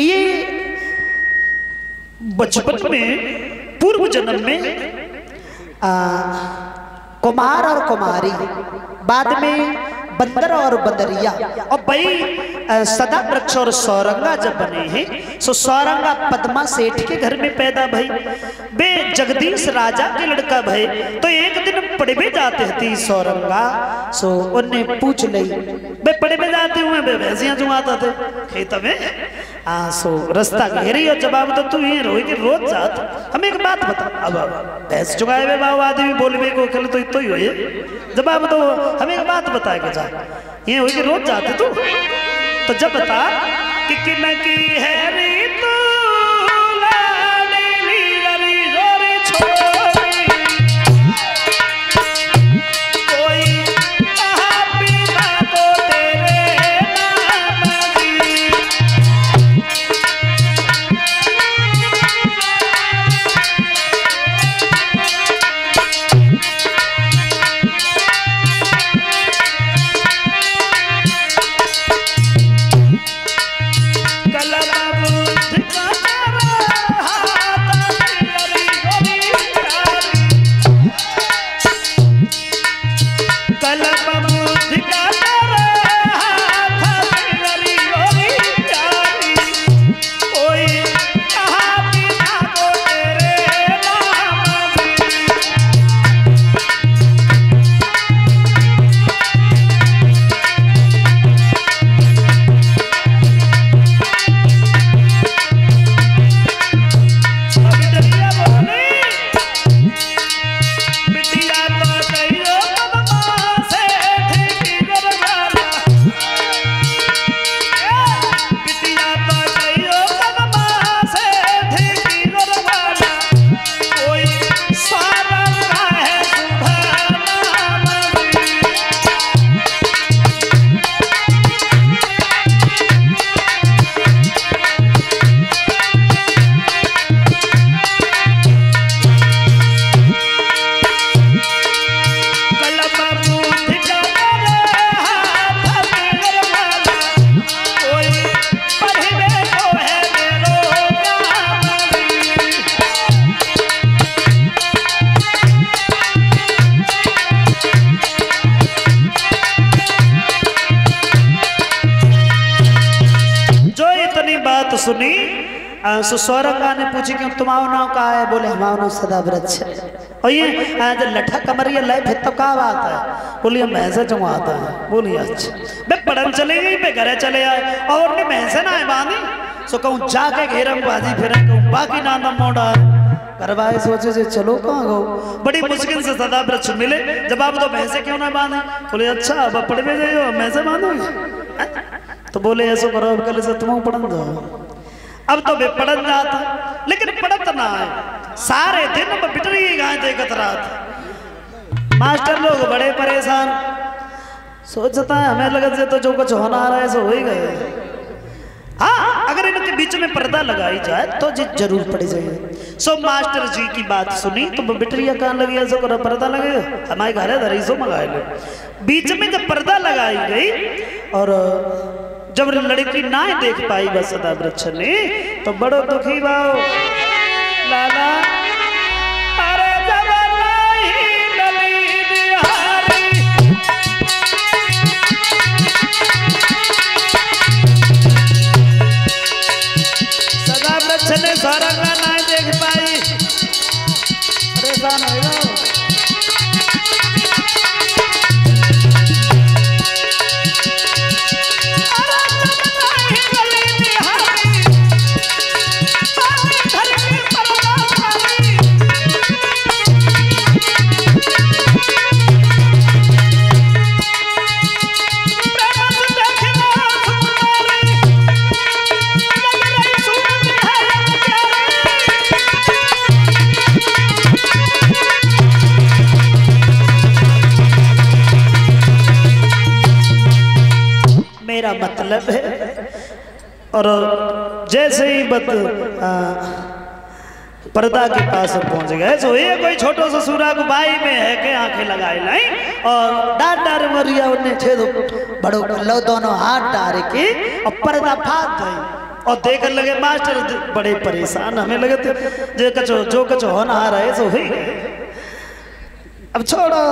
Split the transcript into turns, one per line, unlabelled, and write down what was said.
ये बचपन में पूर्व जन्म में आ, कुमार और कुमारी बाद में बंदर और बंदरिया। और भाई सदा वृक्ष और सौरंगा जब बने हैं सो सौरंगा पद्मा सेठ के घर में पैदा भाई। बे जगदीश राजा के लड़का भाई। तो एक दिन पड़बे जाते थी सौरंगा सो उनने पूछ ली बे पड़बे जाते हुए बे भैंसियाँ चुमाता थे। खेत में आ, सो, रास्ता घेरी और जवाब तो तू ये रोई के रोज जात। हमें एक बात बता। अब भैंस चुगाए बे बाबू आदमी बोलबे को खेल तो इतो ही होए जवाब तो हमें एक बात बता के जा। ये होई के रोज जाते तू? तो जब बता कि किन की है रे बात सुनी आ, सो ने पूछी कि तुम्हारा नाम का है? बोले हमारा नाम सदा वृक्ष है। और ये जो लठा कमरिया लाइफ है तो का बात है? बोलिए भैंसा जो आता है। बोलिए अच्छा। मैं पढ़न चले गई मैं घरे चले आए। और ने भैंसे ना है बानी सो कहूँ जाके घेरम बाजी फिर कहूँ बाकी नाना मोड़ा करवाए सोचे से चलो कहाँ गो? बड़ी मुश्किल से सदा वृक्ष मिले। जब आप तो भैंसे क्यों ना बांधे? बोले अच्छा अब पढ़ में जाइयो भैंसे बांधोगे? तो बोले ऐसा करो अब कल से तुम पढ़न दो अब तो वे पढ़न जाता लेकिन पढ़त ना है सारे दिन में बिटरी गाय देखत रात मास्टर लोग बड़े परेशान। सोचता है, हमें लगत से तो जो कुछ होना आ रहा है, सो हो ही गए हाँ अगर इनके बीच में पर्दा लगाई जाए तो जी ज़रूर पड़ी जाएगी सो मास्टर जी की बात सुनी तो बिटरिया कहाँ लगी ऐसा करो पर्दा लगे हमारे घर है धरी सो मंगाए लो। बीच में जब पर्दा लगाई गई, और जब लड़की ना देख पाई बस सदा वृक्ष ने तो बड़ो दुखी भाव। लाला वृक्ष ने देख पाई। परेशान हो मेरा मतलब है। और जैसे ही बत पर्दा के पास पहुँच गए सो ये कोई छोटो सा सूरा बाई में है के आँखें लगाए लाई, और डार डार मरिया उन्हें छेद, बड़ो लो दोनों हाथ डार के, और पर्दा फाड़ दई और देख लगे, मास्टर बड़े परेशान हमें लगे थे, जो कचो जो कचो होना आ रहे सो हुई अब छोड़ो